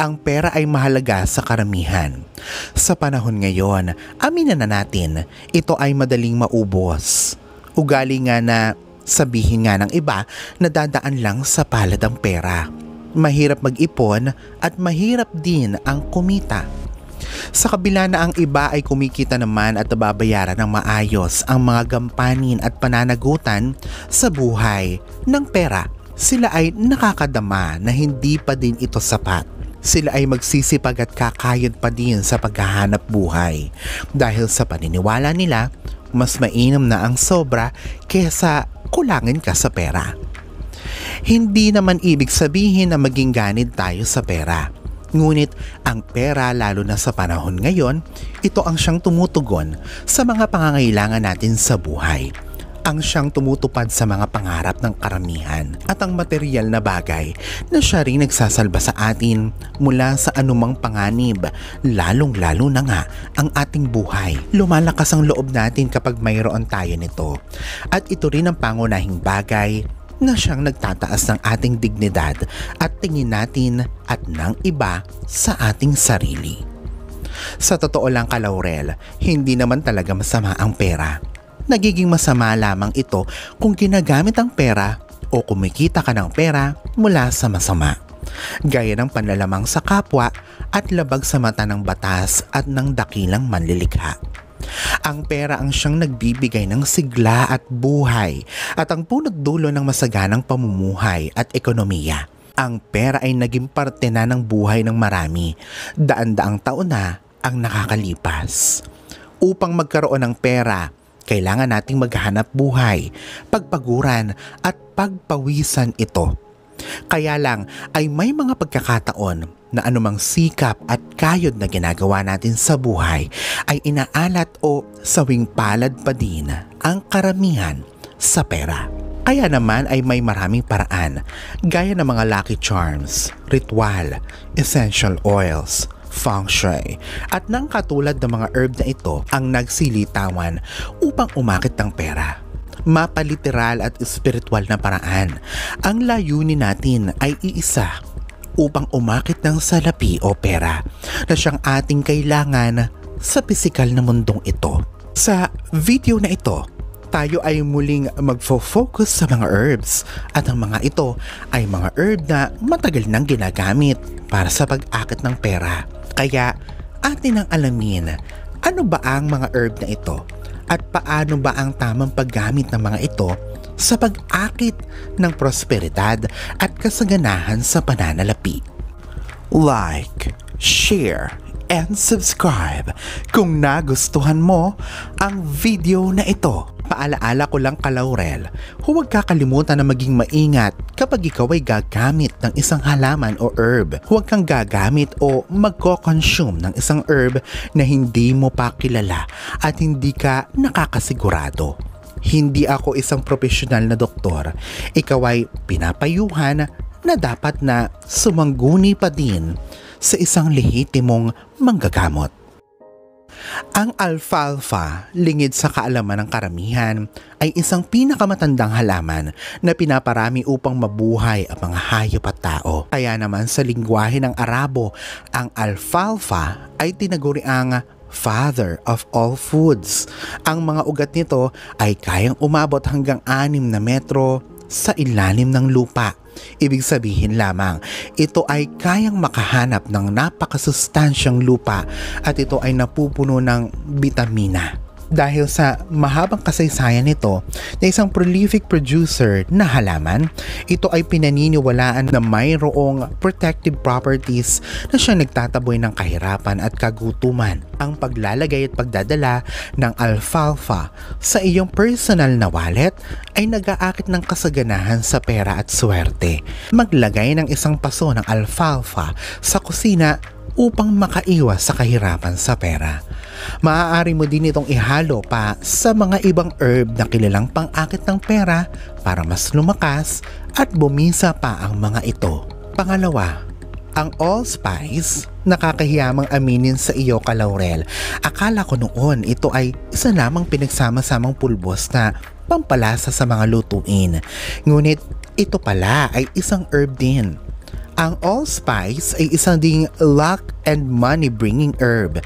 Ang pera ay mahalaga sa karamihan. Sa panahon ngayon, aminin na natin, ito ay madaling maubos. Ugali nga na sabihin nga ng iba na dadaan lang sa palad ang pera. Mahirap mag-ipon at mahirap din ang kumita. Sa kabila na ang iba ay kumikita naman at nababayaran ng maayos ang mga gampanin at pananagutan sa buhay ng pera, sila ay nakakadama na hindi pa din ito sapat sila ay magsisipag at kakayod pa din sa paghahanap buhay dahil sa paniniwala nila mas mainam na ang sobra kesa kulangin ka sa pera. Hindi naman ibig sabihin na maging ganid tayo sa pera. Ngunit ang pera lalo na sa panahon ngayon, ito ang siyang tumutugon sa mga pangangailangan natin sa buhay. Ang siyang tumutupad sa mga pangarap ng karamihan at ang material na bagay na siya rin nagsasalba sa atin mula sa anumang panganib, lalong-lalo na nga ang ating buhay. Lumalakas ang loob natin kapag mayroon tayo nito. At ito rin ang pangunahing bagay na siyang nagtataas ng ating dignidad at tingin natin at ng iba sa ating sarili. Sa totoo lang ka Laurel, hindi naman talaga masama ang pera nagiging masama lamang ito kung ginagamit ang pera o kumikita ka ng pera mula sa masama. Gaya ng panlalamang sa kapwa at labag sa mata ng batas at ng dakilang manlilikha. Ang pera ang siyang nagbibigay ng sigla at buhay at ang punot dulo ng masaganang pamumuhay at ekonomiya. Ang pera ay naging parte na ng buhay ng marami, daan-daang taon na ang nakakalipas. Upang magkaroon ng pera, kailangan nating maghanap buhay, pagpaguran at pagpawisan ito. Kaya lang ay may mga pagkakataon na anumang sikap at kayod na ginagawa natin sa buhay ay inaalat o sawing palad pa din ang karamihan sa pera. Kaya naman ay may maraming paraan gaya ng mga lucky charms, ritual, essential oils, feng shui at nang katulad ng mga herb na ito ang nagsilitawan upang umakit ng pera mapaliteral at espiritual na paraan. Ang layunin natin ay iisa upang umakit ng salapi o pera na siyang ating kailangan sa pisikal na mundong ito. Sa video na ito, tayo ay muling magfo-focus sa mga herbs at ang mga ito ay mga herb na matagal nang ginagamit para sa pag-akit ng pera. Kaya atin ang alamin ano ba ang mga herb na ito at paano ba ang tamang paggamit ng mga ito sa pag-akit ng prosperidad at kasaganahan sa pananalapi. Like, share, and subscribe kung nagustuhan mo ang video na ito. Paalaala ko lang ka Laurel, huwag kakalimutan na maging maingat kapag ikaw ay gagamit ng isang halaman o herb. Huwag kang gagamit o magko-consume ng isang herb na hindi mo pa kilala at hindi ka nakakasigurado. Hindi ako isang profesional na doktor. Ikaw ay pinapayuhan na dapat na sumangguni pa din sa isang lehitimong manggagamot. Ang alfalfa, lingid sa kaalaman ng karamihan, ay isang pinakamatandang halaman na pinaparami upang mabuhay ang mga hayop at tao. Kaya naman sa lingwahe ng Arabo, ang alfalfa ay tinaguri ang father of all foods. Ang mga ugat nito ay kayang umabot hanggang 6 na metro sa ilalim ng lupa Ibig sabihin lamang, ito ay kayang makahanap ng napakasustansyang lupa at ito ay napupuno ng bitamina dahil sa mahabang kasaysayan nito na isang prolific producer na halaman, ito ay pinaniniwalaan na mayroong protective properties na siya nagtataboy ng kahirapan at kagutuman. Ang paglalagay at pagdadala ng alfalfa sa iyong personal na wallet ay nag-aakit ng kasaganahan sa pera at swerte. Maglagay ng isang paso ng alfalfa sa kusina upang makaiwas sa kahirapan sa pera. Maaari mo din itong ihalo pa sa mga ibang herb na kilalang pang-akit ng pera para mas lumakas at bumisa pa ang mga ito. Pangalawa, ang allspice, nakakahiyamang aminin sa iyo ka Laurel. Akala ko noon ito ay isa lamang pinagsama-samang pulbos na pampalasa sa mga lutuin. Ngunit ito pala ay isang herb din. Ang allspice ay isang ding luck and money bringing herb.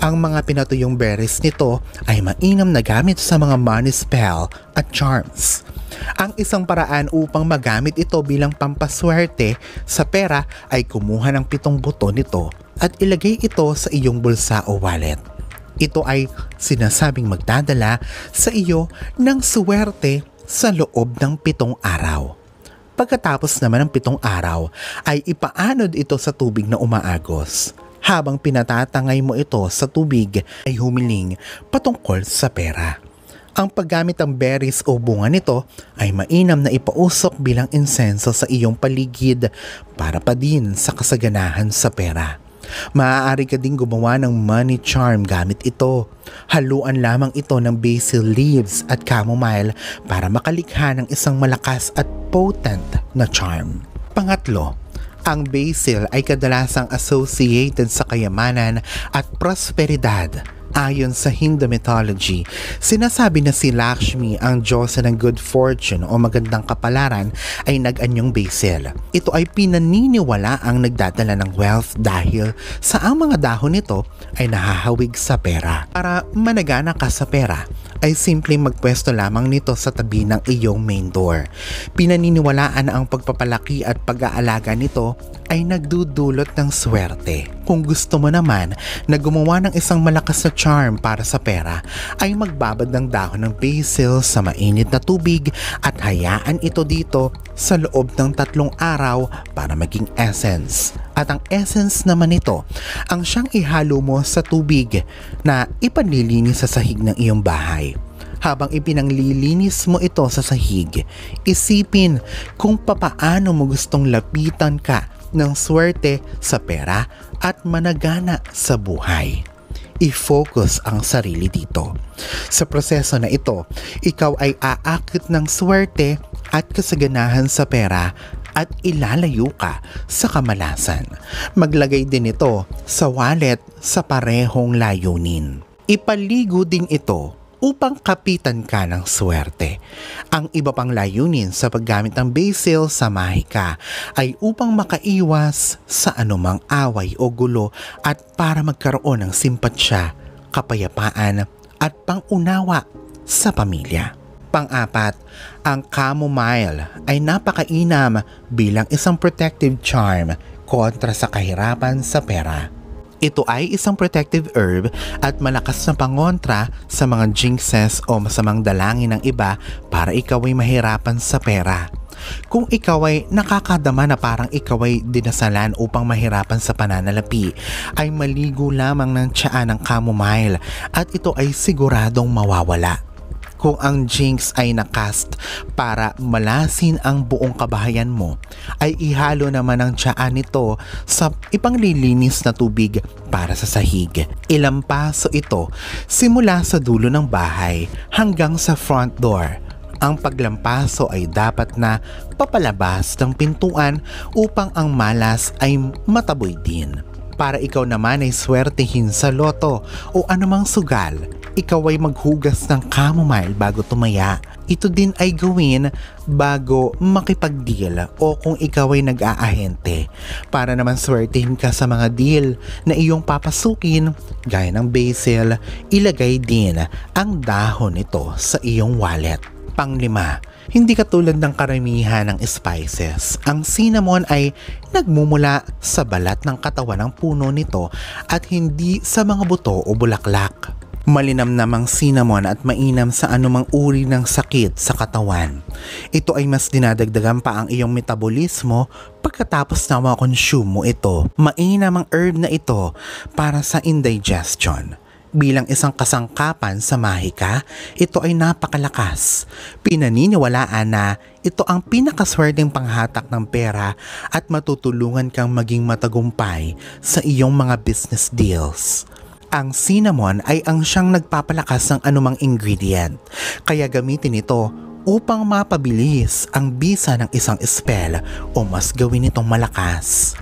Ang mga pinatuyong berries nito ay mainam na gamit sa mga money spell at charms. Ang isang paraan upang magamit ito bilang pampaswerte sa pera ay kumuha ng pitong buto nito at ilagay ito sa iyong bulsa o wallet. Ito ay sinasabing magdadala sa iyo ng swerte sa loob ng pitong araw. Pagkatapos naman ng pitong araw ay ipaanod ito sa tubig na umaagos. Habang pinatatangay mo ito sa tubig ay humiling patungkol sa pera. Ang paggamit ng berries o bunga nito ay mainam na ipausok bilang insenso sa iyong paligid para pa din sa kasaganahan sa pera. Maaari ka ding gumawa ng money charm gamit ito. Haluan lamang ito ng basil leaves at chamomile para makalikha ng isang malakas at potent na charm. Pangatlo, ang basil ay kadalasang associated sa kayamanan at prosperidad Ayon sa Hindu mythology, sinasabi na si Lakshmi, ang Diyosa ng good fortune o magandang kapalaran, ay nag-anyong basil. Ito ay pinaniniwala ang nagdadala ng wealth dahil sa ang mga dahon nito ay nahahawig sa pera. Para managana ka sa pera, ay simpleng magpwesto lamang nito sa tabi ng iyong main door. Pinaniniwalaan na ang pagpapalaki at pag-aalaga nito ay nagdudulot ng swerte. Kung gusto mo naman na gumawa ng isang malakas na charm para sa pera, ay magbabad ng dahon ng basil sa mainit na tubig at hayaan ito dito sa loob ng tatlong araw para maging essence. At ang essence naman nito ang siyang ihalo mo sa tubig na ipanlilinis sa sahig ng iyong bahay habang ipinanglilinis mo ito sa sahig, isipin kung papaano mo gustong lapitan ka ng swerte sa pera at managana sa buhay. I-focus ang sarili dito. Sa proseso na ito, ikaw ay aakit ng swerte at kasaganahan sa pera at ilalayo ka sa kamalasan. Maglagay din ito sa wallet sa parehong layunin. Ipaligo din ito upang kapitan ka ng swerte. Ang iba pang layunin sa paggamit ng basil sa mahika ay upang makaiwas sa anumang away o gulo at para magkaroon ng simpatsya, kapayapaan at pangunawa sa pamilya. Pang-apat, ang chamomile ay napakainam bilang isang protective charm kontra sa kahirapan sa pera. Ito ay isang protective herb at malakas na pangontra sa mga jinxes o masamang dalangin ng iba para ikaw ay mahirapan sa pera. Kung ikaw ay nakakadama na parang ikaw ay dinasalan upang mahirapan sa pananalapi, ay maligo lamang ng tiyaan ng chamomile at ito ay siguradong mawawala kung ang jinx ay nakast para malasin ang buong kabahayan mo, ay ihalo naman ang tiyaan nito sa ipanglilinis na tubig para sa sahig. Ilang paso ito simula sa dulo ng bahay hanggang sa front door. Ang paglampaso ay dapat na papalabas ng pintuan upang ang malas ay mataboy din para ikaw naman ay swertehin sa loto o anumang sugal ikaw ay maghugas ng chamomile bago tumaya. Ito din ay gawin bago makipag-deal o kung ikaw ay nag-aahente para naman swertihin ka sa mga deal na iyong papasukin gaya ng basil, ilagay din ang dahon nito sa iyong wallet. Panglima, hindi katulad ng karamihan ng spices. Ang cinnamon ay nagmumula sa balat ng katawan ng puno nito at hindi sa mga buto o bulaklak. Malinam namang cinnamon at mainam sa anumang uri ng sakit sa katawan. Ito ay mas dinadagdagan pa ang iyong metabolismo pagkatapos na makonsume mo ito. Mainam ang herb na ito para sa indigestion. Bilang isang kasangkapan sa mahika, ito ay napakalakas. Pinaniniwalaan na ito ang pinakaswerteng panghatak ng pera at matutulungan kang maging matagumpay sa iyong mga business deals. Ang cinnamon ay ang siyang nagpapalakas ng anumang ingredient, kaya gamitin ito upang mapabilis ang bisa ng isang spell o mas gawin itong malakas.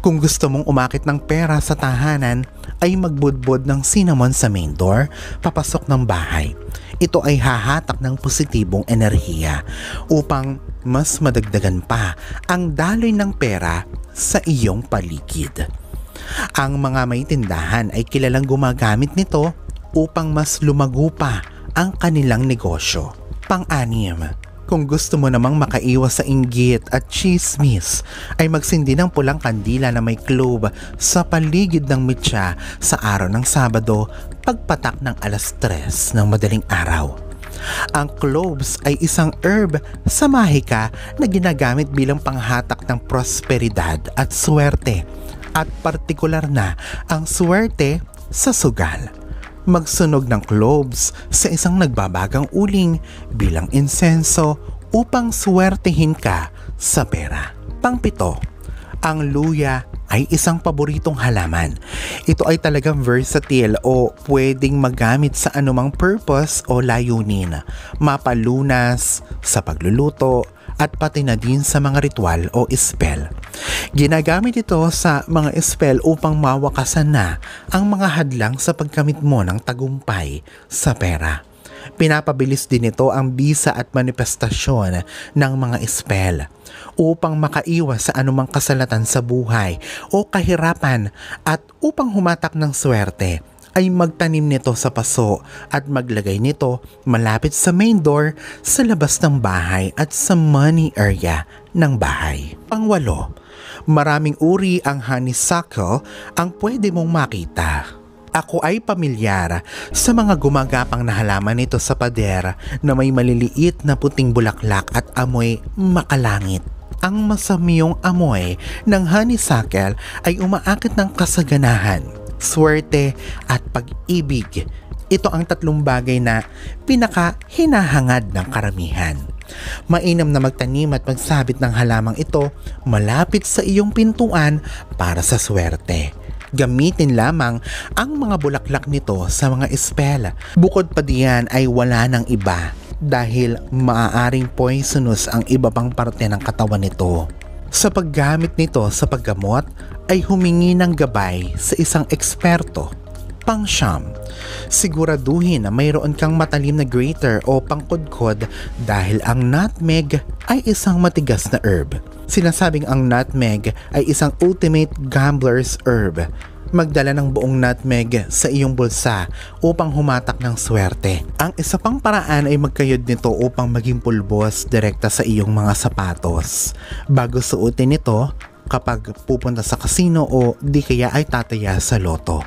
Kung gusto mong umakit ng pera sa tahanan, ay magbudbod ng cinnamon sa main door, papasok ng bahay. ito ay hahatak ng positibong enerhiya upang mas madagdagan pa ang daloy ng pera sa iyong paligid. Ang mga may tindahan ay kilalang gumagamit nito upang mas lumago pa ang kanilang negosyo. Pang-anim, kung gusto mo namang makaiwas sa inggit at chismis, ay magsindi ng pulang kandila na may clove sa paligid ng mitya sa araw ng Sabado pagpatak ng alas 3 ng madaling araw. Ang cloves ay isang herb sa mahika na ginagamit bilang panghatak ng prosperidad at swerte at partikular na ang swerte sa sugal magsunog ng cloves sa isang nagbabagang uling bilang insenso upang swertehin ka sa pera. Pangpito, ang luya ay isang paboritong halaman. Ito ay talagang versatile o pwedeng magamit sa anumang purpose o layunin. Mapalunas, sa pagluluto, at pati na din sa mga ritual o spell. Ginagamit ito sa mga spell upang mawakasan na ang mga hadlang sa pagkamit mo ng tagumpay sa pera. Pinapabilis din ito ang bisa at manifestasyon ng mga spell upang makaiwas sa anumang kasalatan sa buhay o kahirapan at upang humatak ng swerte ay magtanim nito sa paso at maglagay nito malapit sa main door sa labas ng bahay at sa money area ng bahay. Pangwalo, maraming uri ang honeysuckle ang pwede mong makita. Ako ay pamilyar sa mga gumagapang na halaman nito sa pader na may maliliit na puting bulaklak at amoy makalangit ang masamyong amoy ng honeysuckle ay umaakit ng kasaganahan swerte at pag-ibig. Ito ang tatlong bagay na pinaka hinahangad ng karamihan. Mainam na magtanim at magsabit ng halamang ito malapit sa iyong pintuan para sa swerte. Gamitin lamang ang mga bulaklak nito sa mga espel. Bukod pa diyan ay wala ng iba dahil maaaring poisonous ang iba pang parte ng katawan nito. Sa paggamit nito sa paggamot ay humingi ng gabay sa isang eksperto. Pangsyam, siguraduhin na mayroon kang matalim na grater o pangkudkod dahil ang nutmeg ay isang matigas na herb. Sinasabing ang nutmeg ay isang ultimate gambler's herb magdala ng buong nutmeg sa iyong bulsa upang humatak ng swerte. Ang isa pang paraan ay magkayod nito upang maging pulbos direkta sa iyong mga sapatos. Bago suotin ito, kapag pupunta sa kasino o di kaya ay tataya sa loto.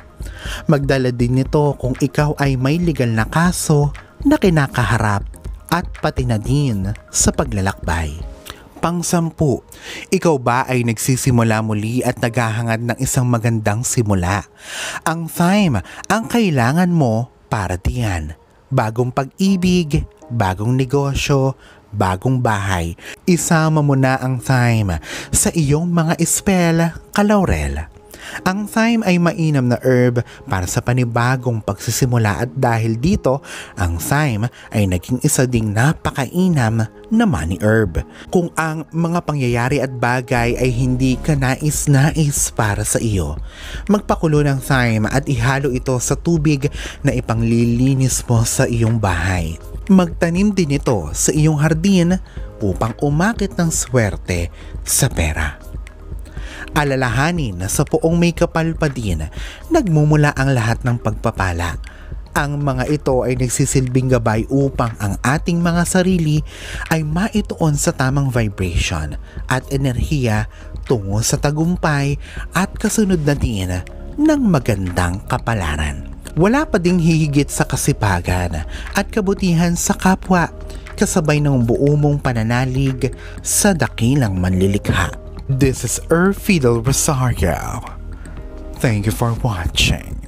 Magdala din nito kung ikaw ay may legal na kaso na kinakaharap at pati na din sa paglalakbay. Pangsampu, ikaw ba ay nagsisimula muli at naghahangad ng isang magandang simula? Ang time ang kailangan mo para diyan. Bagong pag-ibig, bagong negosyo, bagong bahay. Isama mo na ang time sa iyong mga spell, kalaurel. Ang thyme ay mainam na herb para sa panibagong pagsisimula at dahil dito, ang thyme ay naging isa ding napakainam na money herb. Kung ang mga pangyayari at bagay ay hindi ka nais-nais para sa iyo, magpakulo ng thyme at ihalo ito sa tubig na ipanglilinis mo sa iyong bahay. Magtanim din ito sa iyong hardin upang umakit ng swerte sa pera. Alalahanin na sa poong may kapal pa din, nagmumula ang lahat ng pagpapala. Ang mga ito ay nagsisilbing gabay upang ang ating mga sarili ay maituon sa tamang vibration at enerhiya tungo sa tagumpay at kasunod na din ng magandang kapalaran. Wala pa ding hihigit sa kasipagan at kabutihan sa kapwa kasabay ng buo mong pananalig sa dakilang manlilikha. This is Erfidel Rosario. Thank you for watching.